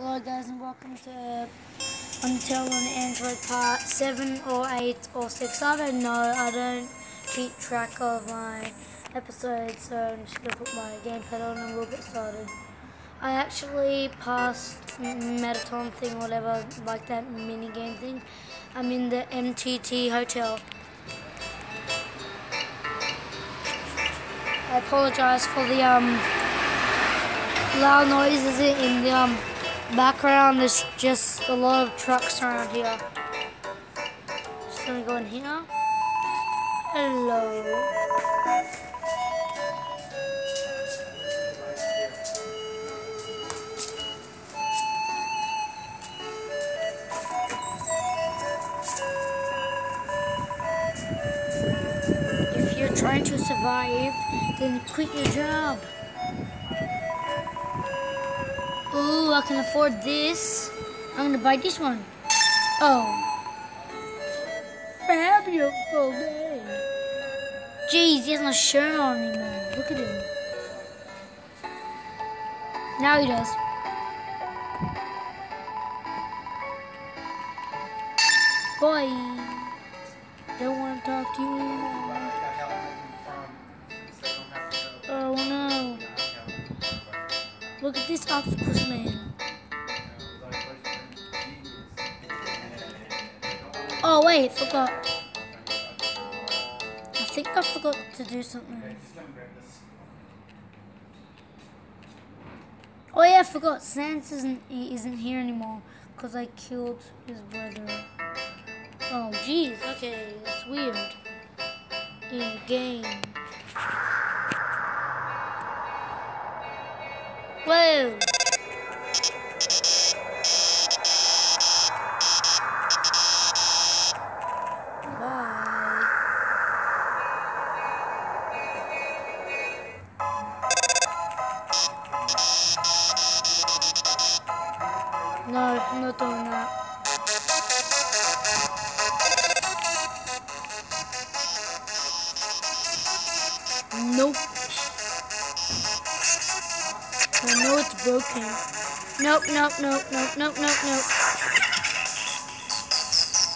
Hello guys and welcome to Undertale on Android part 7 or 8 or 6. I don't know, I don't keep track of my episodes so I'm just going to put my gamepad on and we'll get started. I actually passed Mettaton thing whatever, like that mini game thing. I'm in the MTT hotel. I apologize for the um loud noises in the um background. There's just a lot of trucks around here. Just gonna go in here. Hello. If you're trying to survive, then quit your job. Ooh, I can afford this. I'm gonna buy this one. Oh. Fabulous day. Jeez, he has no shirt on anymore. Look at him. Now he does. Boy. Don't want to talk to you anymore. Look at this octopus man. Oh wait, forgot. I think I forgot to do something. Oh yeah, I forgot. Sans isn't he isn't here anymore because I killed his brother. Oh jeez, okay, that's weird. In the game. Whoa! Bye. No, I'm it's. Nope, nope, nope, nope, nope, nope, nope.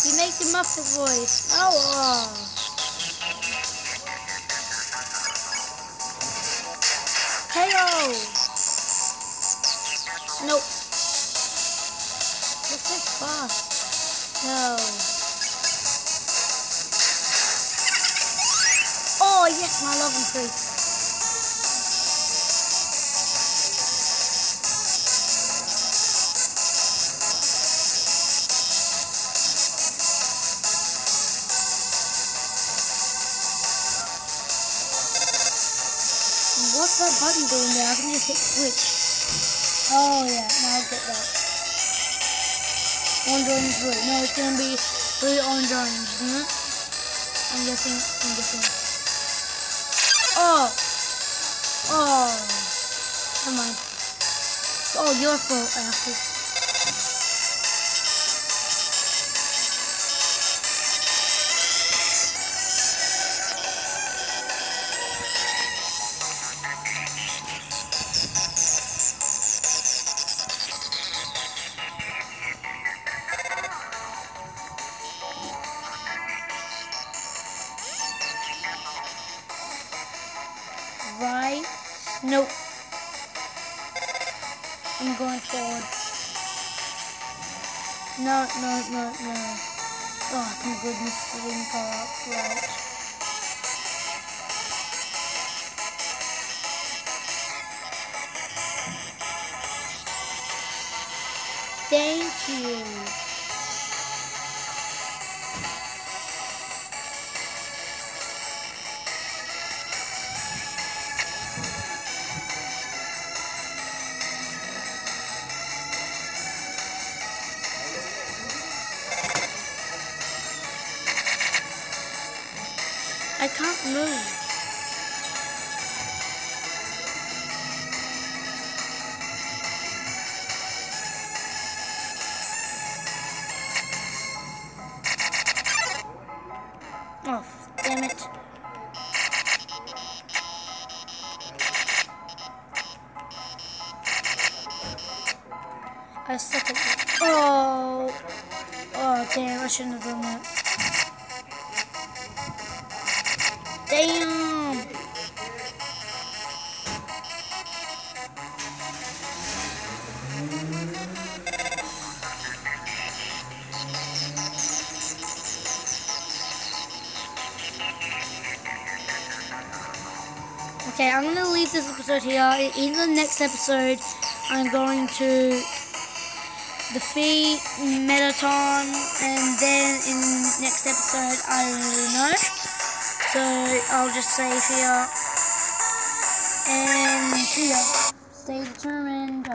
You make the muffled voice. Oh. oh. KO. Nope. That's so fast. No. Oh yes, my love increase. What's that button doing there? I can just hit switch. Oh yeah, now I get that. Orange orange blue. No, it's gonna be blue orange orange, isn't it? I'm guessing. I'm guessing. Oh. Oh. Come on. Oh, your fault, Alphys. Nope. I'm going forward. No, no, no, no. Oh, thank goodness it didn't go up right. I can't move. Oh, damn it. I suck at. Oh. Oh, damn. I shouldn't have done that. Damn. Okay, I'm going to leave this episode here. In the next episode, I'm going to defeat Mettaton, and then in next episode, I don't know. So I'll just save here. And see ya. Stay determined.